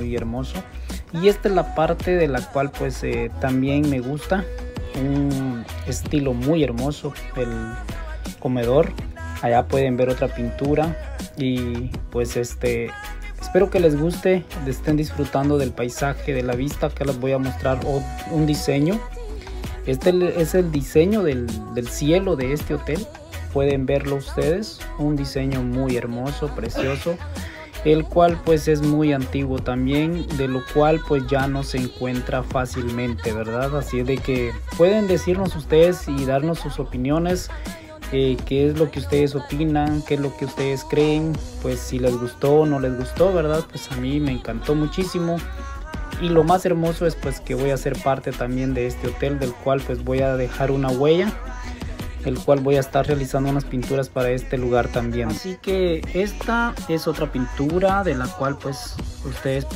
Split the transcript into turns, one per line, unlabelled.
muy hermoso. Y esta es la parte de la cual pues eh, también me gusta. Un estilo muy hermoso el comedor. Allá pueden ver otra pintura. Y pues este espero que les guste estén disfrutando del paisaje de la vista. Que les voy a mostrar un diseño. Este es el diseño del, del cielo de este hotel. Pueden verlo ustedes. Un diseño muy hermoso precioso el cual pues es muy antiguo también de lo cual pues ya no se encuentra fácilmente verdad así de que pueden decirnos ustedes y darnos sus opiniones eh, qué es lo que ustedes opinan qué es lo que ustedes creen pues si les gustó o no les gustó verdad pues a mí me encantó muchísimo. Y lo más hermoso es pues que voy a ser parte también de este hotel del cual pues voy a dejar una huella el cual voy a estar realizando unas pinturas para este lugar también. Así que esta es otra pintura de la cual pues ustedes pueden